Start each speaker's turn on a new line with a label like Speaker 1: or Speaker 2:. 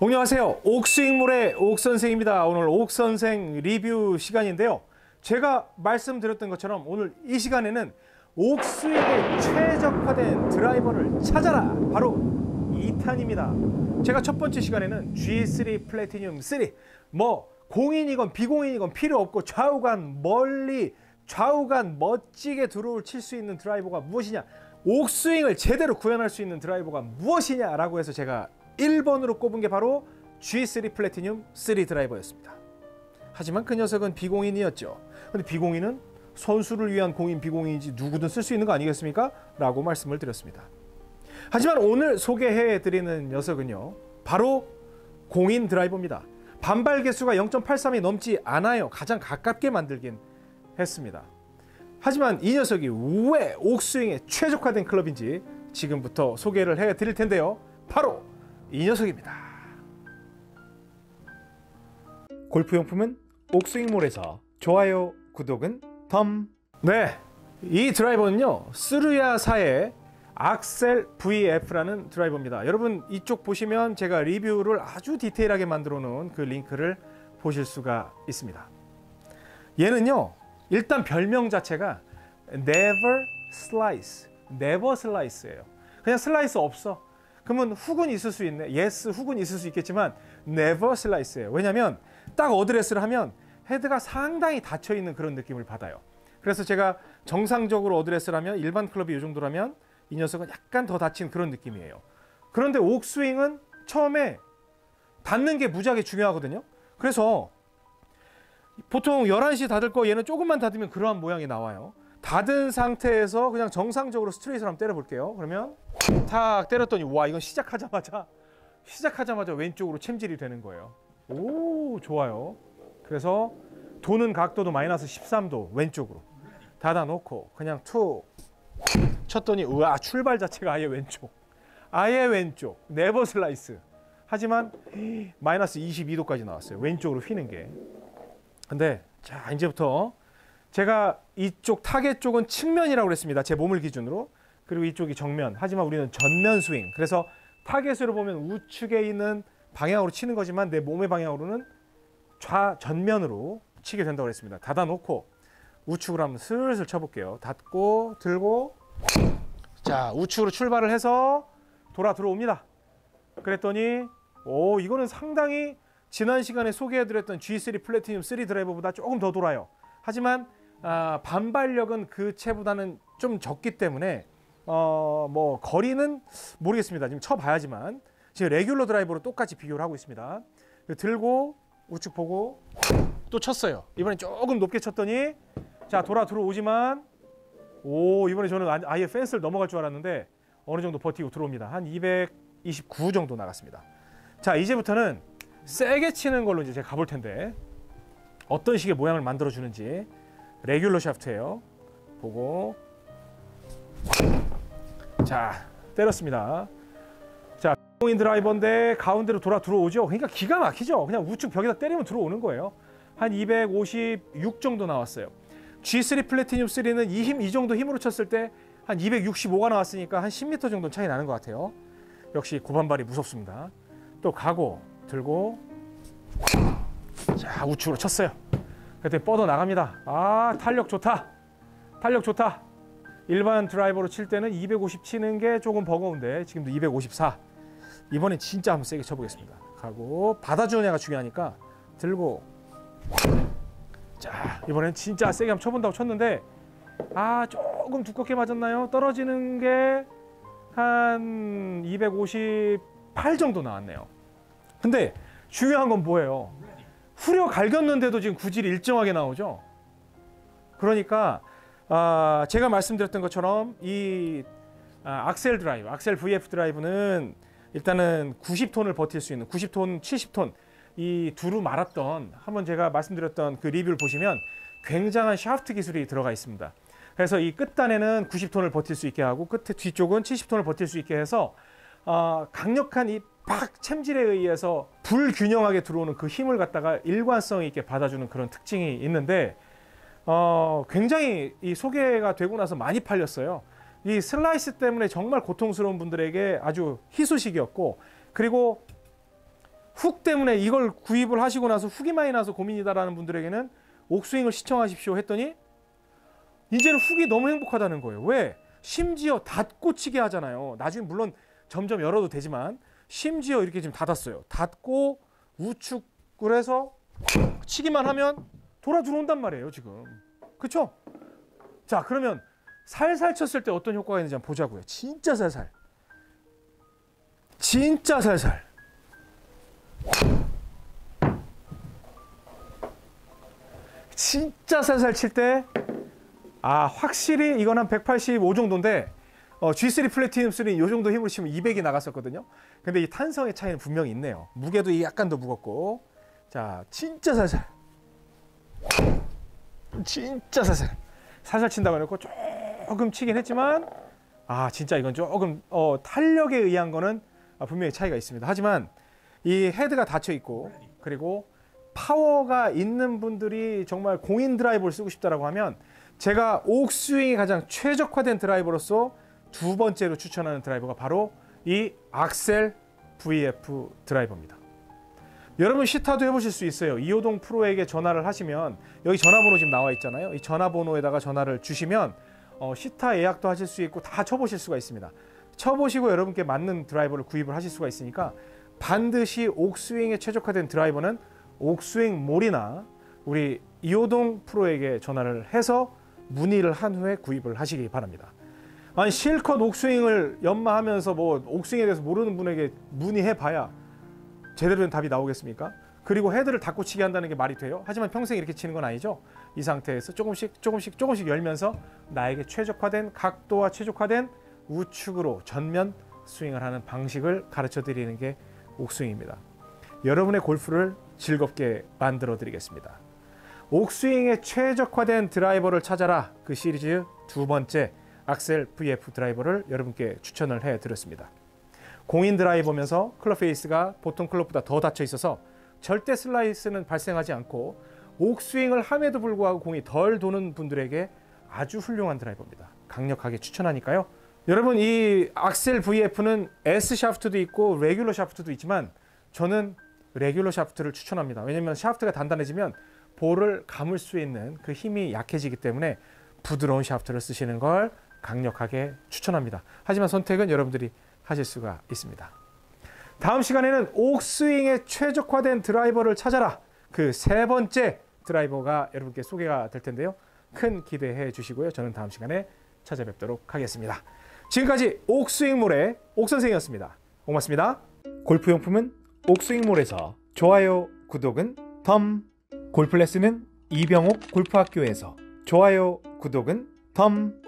Speaker 1: 안녕하세요. 옥스윙몰의 옥선생입니다. 오늘 옥선생 리뷰 시간인데요. 제가 말씀드렸던 것처럼 오늘 이 시간에는 옥스윙에 최적화된 드라이버를 찾아라. 바로 2탄입니다. 제가 첫 번째 시간에는 G3 플래티늄 3. 뭐 공인이건 비공인이건 필요 없고 좌우간 멀리 좌우간 멋지게 드로우를 칠 수 있는 드라이버가 무엇이냐 옥스윙을 제대로 구현할 수 있는 드라이버가 무엇이냐라고 해서 제가 1번으로 꼽은 게 바로 G3 플래티늄 3 드라이버였습니다. 하지만 그 녀석은 비공인이었죠. 근데 비공인은 선수를 위한 공인 비공인이지 누구든 쓸 수 있는 거 아니겠습니까? 라고 말씀을 드렸습니다. 하지만 오늘 소개해 드리는 녀석은요. 바로 공인 드라이버입니다. 반발 개수가 0.83이 넘지 않아요. 가장 가깝게 만들긴 했습니다. 하지만 이 녀석이 왜 옥스윙에 최적화된 클럽인지 지금부터 소개를 해 드릴 텐데요. 바로 이 녀석입니다. 골프용품은 옥스윙몰에서 좋아요, 구독은 덤. 네, 이 드라이버는요. 스루야사의 악셀 VF라는 드라이버입니다. 여러분 이쪽 보시면 제가 리뷰를 아주 디테일하게 만들어 놓은 그 링크를 보실 수가 있습니다. 얘는요. 일단 별명 자체가 never slice, never slice예요. 그냥 슬라이스 없어. 그러면 훅은 있을 수 있네. yes, 훅은 있을 수 있겠지만 never slice예요. 왜냐하면 딱 어드레스를 하면 헤드가 상당히 닫혀 있는 그런 느낌을 받아요. 그래서 제가 정상적으로 어드레스를 하면 일반 클럽이 이 정도라면 이 녀석은 약간 더 닫힌 그런 느낌이에요. 그런데 옥스윙은 처음에 닫는 게 무지하게 중요하거든요. 그래서 보통 11시 닫을 거 얘는 조금만 닫으면 그러한 모양이 나와요. 닫은 상태에서 그냥 정상적으로 스트레이트로 한번 때려볼게요. 그러면 탁 때렸더니 와 이건 시작하자마자 시작하자마자 왼쪽으로 챔질이 되는 거예요. 오 좋아요. 그래서 도는 각도도 마이너스 13도 왼쪽으로 닫아놓고 그냥 툭 쳤더니 우와 출발 자체가 아예 왼쪽 아예 왼쪽 never slice 하지만 마이너스 22도까지 나왔어요 왼쪽으로 휘는 게 근데 자 이제부터 제가 이쪽 타겟 쪽은 측면이라고 그랬습니다. 제 몸을 기준으로. 그리고 이쪽이 정면. 하지만 우리는 전면 스윙. 그래서 타겟으로 보면 우측에 있는 방향으로 치는 거지만 내 몸의 방향으로는 좌 전면으로 치게 된다고 그랬습니다. 닫아 놓고 우측으로 한번 슬슬 쳐볼게요. 닫고 들고. 자 우측으로 출발을 해서 돌아 들어옵니다. 그랬더니 오 이거는 상당히 지난 시간에 소개해드렸던 G3 플래티늄 3 드라이버보다 조금 더 돌아요 하지만 아, 반발력은 그 채보다는 좀 적기 때문에 어, 뭐 거리는 모르겠습니다. 지금 쳐봐야지만. 지금 레귤러 드라이버로 똑같이 비교를 하고 있습니다. 들고 우측 보고 또 쳤어요. 이번엔 조금 높게 쳤더니 자 돌아 들어오지만 오 이번에 저는 아예 펜스를 넘어갈 줄 알았는데 어느 정도 버티고 들어옵니다. 한 229 정도 나갔습니다. 자 이제부터는 세게 치는 걸로 이제 가볼 텐데 어떤 식의 모양을 만들어 주는지 레귤러 샤프트예요. 보고 자 때렸습니다. 자 공인 드라이버인데 가운데로 돌아 들어오죠. 그러니까 기가 막히죠. 그냥 우측 벽에다 때리면 들어오는 거예요. 한 256 정도 나왔어요. G3 플래티늄 3는 이 힘 이 정도 힘으로 쳤을 때 한 265가 나왔으니까 한 10m 정도 차이 나는 것 같아요. 역시 고반발이 무섭습니다. 또 가고 들고 자 우측으로 쳤어요. 그때 뻗어 나갑니다. 아 탄력 좋다. 탄력 좋다. 일반 드라이버로 칠 때는 250 치는 게 조금 버거운데 지금도 254. 이번엔 진짜 한번 세게 쳐보겠습니다. 가고 받아주는 애가 중요하니까 들고 자 이번엔 진짜 세게 한번 쳐본다고 쳤는데 아 조금 두껍게 맞았나요? 떨어지는 게 한 258 정도 나왔네요. 근데 중요한 건 뭐예요? 후려 갈겼는데도 지금 구질이 일정하게 나오죠. 그러니까 아, 제가 말씀드렸던 것처럼 이 아, 악셀 드라이브, 악셀 VF 드라이브는 일단은 90톤을 버틸 수 있는 90톤, 70톤 이 두루 말았던 한번 제가 말씀드렸던 그 리뷰를 보시면 굉장한 샤프트 기술이 들어가 있습니다. 그래서 이 끝단에는 90톤을 버틸 수 있게 하고 끝에 뒤쪽은 70톤을 버틸 수 있게 해서 어, 강력한 이 팍 챔질에 의해서 불균형하게 들어오는 그 힘을 갖다가 일관성 있게 받아주는 그런 특징이 있는데 어, 굉장히 이 소개가 되고 나서 많이 팔렸어요. 이 슬라이스 때문에 정말 고통스러운 분들에게 아주 희소식이었고 그리고 훅 때문에 이걸 구입을 하시고 나서 훅이 많이 나서 고민이다라는 분들에게는 옥스윙을 시청하십시오 했더니 이제는 훅이 너무 행복하다는 거예요. 왜? 심지어 닫고 치게 하잖아요. 나중에 물론 점점 열어도 되지만 심지어 이렇게 지금 닫았어요. 닫고 우측을 해서 치기만 하면 돌아 들어온단 말이에요, 지금. 그쵸? 자, 그러면 살살 쳤을 때 어떤 효과가 있는지 한번 보자고요. 진짜 살살. 진짜 살살. 진짜 살살 칠 때, 아, 확실히 이건 한 185 정도인데, 어, G3 플래티넘 3는 이 정도 힘으로 치면 200이 나갔었거든요. 근데 이 탄성의 차이는 분명히 있네요. 무게도 약간 더 무겁고. 자, 진짜 살살. 진짜 살살. 살살 친다고 해놓고 조금 치긴 했지만, 아, 진짜 이건 조금, 어, 탄력에 의한 거는 아, 분명히 차이가 있습니다. 하지만 이 헤드가 닫혀 있고, 그리고 파워가 있는 분들이 정말 공인 드라이버를 쓰고 싶다라고 하면 제가 옥스윙이 가장 최적화된 드라이버로서 두 번째로 추천하는 드라이버가 바로 이 악셀 VF 드라이버입니다. 여러분 시타도 해보실 수 있어요. 이호동 프로에게 전화를 하시면 여기 전화번호 지금 나와 있잖아요. 이 전화번호에다가 전화를 주시면 어, 시타 예약도 하실 수 있고 다 쳐보실 수가 있습니다. 쳐보시고 여러분께 맞는 드라이버를 구입을 하실 수가 있으니까 반드시 옥스윙에 최적화된 드라이버는 옥스윙 몰이나 우리 이호동 프로에게 전화를 해서 문의를 한 후에 구입을 하시기 바랍니다. 아니 실컷 옥스윙을 연마하면서 뭐 옥스윙에 대해서 모르는 분에게 문의해 봐야 제대로 된 답이 나오겠습니까? 그리고 헤드를 닫고 치게 한다는 게 말이 돼요? 하지만 평생 이렇게 치는 건 아니죠. 이 상태에서 조금씩 조금씩 조금씩 열면서 나에게 최적화된 각도와 최적화된 우측으로 전면 스윙을 하는 방식을 가르쳐 드리는 게 옥스윙입니다. 여러분의 골프를 즐겁게 만들어 드리겠습니다. 옥스윙에 최적화된 드라이버를 찾아라 그 시리즈 두 번째 악셀 VF 드라이버를 여러분께 추천을 해 드렸습니다. 공인 드라이버면서 클럽 페이스가 보통 클럽보다 더 닫혀 있어서 절대 슬라이스는 발생하지 않고 옥스윙을 함에도 불구하고 공이 덜 도는 분들에게 아주 훌륭한 드라이버입니다. 강력하게 추천하니까요. 여러분 이 악셀 VF는 S 샤프트도 있고 레귤러 샤프트도 있지만 저는 레귤러 샤프트를 추천합니다. 왜냐하면 샤프트가 단단해지면 볼을 감을 수 있는 그 힘이 약해지기 때문에 부드러운 샤프트를 쓰시는 걸 강력하게 추천합니다. 하지만 선택은 여러분들이 하실 수가 있습니다. 다음 시간에는 옥스윙에 최적화된 드라이버를 찾아라. 그 세 번째 드라이버가 여러분께 소개가 될 텐데요. 큰 기대해 주시고요. 저는 다음 시간에 찾아뵙도록 하겠습니다. 지금까지 옥스윙몰의 옥선생이었습니다. 고맙습니다. 골프용품은 옥스윙몰에서 좋아요, 구독은 덤. 골프 레슨은 이병옥 골프학교에서 좋아요, 구독은 덤.